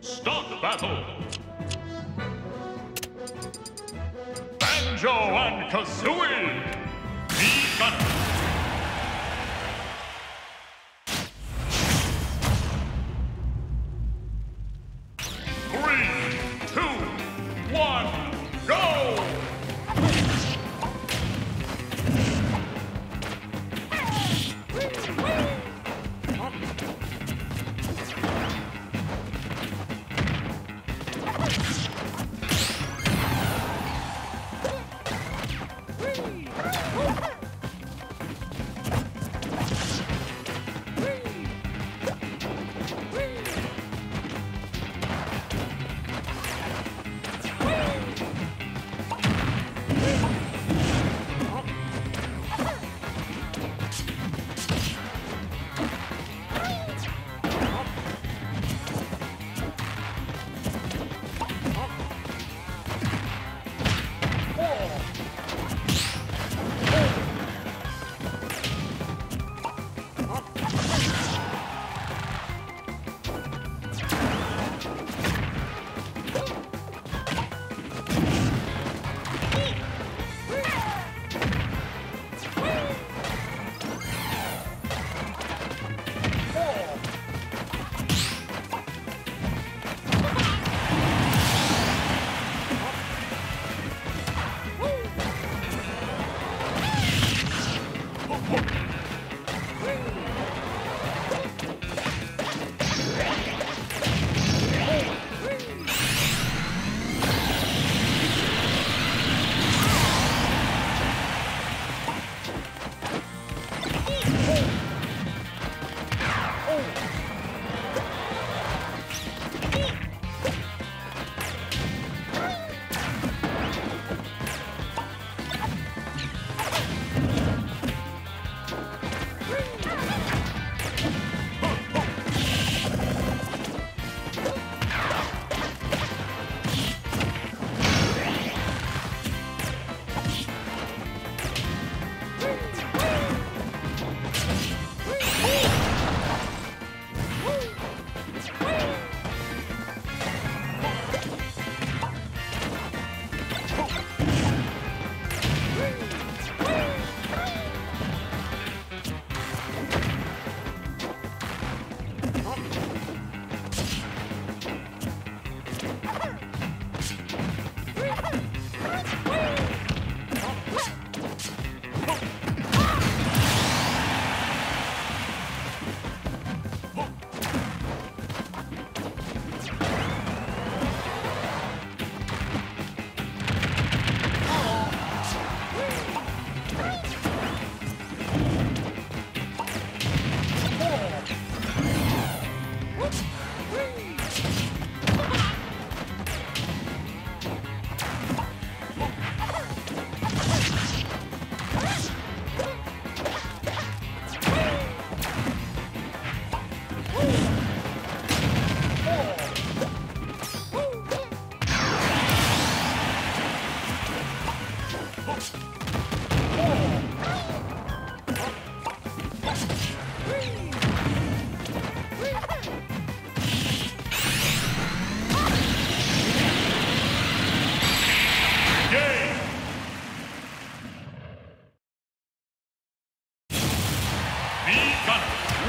Start the battle! Banjo and Kazooie! Begun! Three, two, one. Game!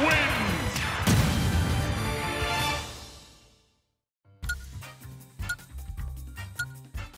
win